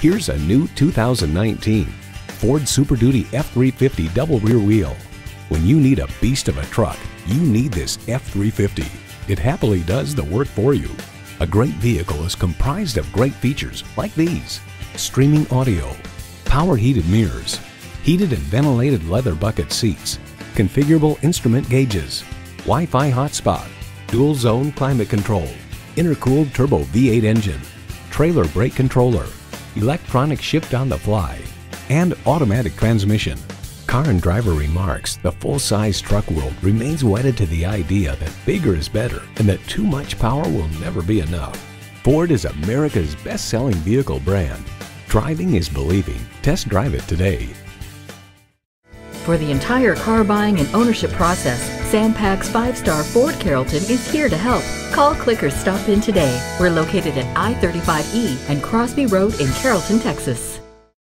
Here's a new 2019 Ford Super Duty F350 double rear wheel. When you need a beast of a truck, you need this F350. It happily does the work for you. A great vehicle is comprised of great features like these. Streaming audio, power heated mirrors, heated and ventilated leather bucket seats, configurable instrument gauges, Wi-Fi hotspot, dual zone climate control, intercooled turbo V8 engine, trailer brake controller, electronic shift on the fly, and automatic transmission. Car and Driver remarks the full-size truck world remains wedded to the idea that bigger is better and that too much power will never be enough. Ford is America's best-selling vehicle brand. Driving is believing. Test drive it today. For the entire car buying and ownership process, Sam Pack's 5-star Ford Carrollton is here to help. Call, click, or stop in today. We're located at I-35E and Crosby Road in Carrollton, Texas.